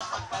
Bye.